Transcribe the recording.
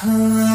Uh...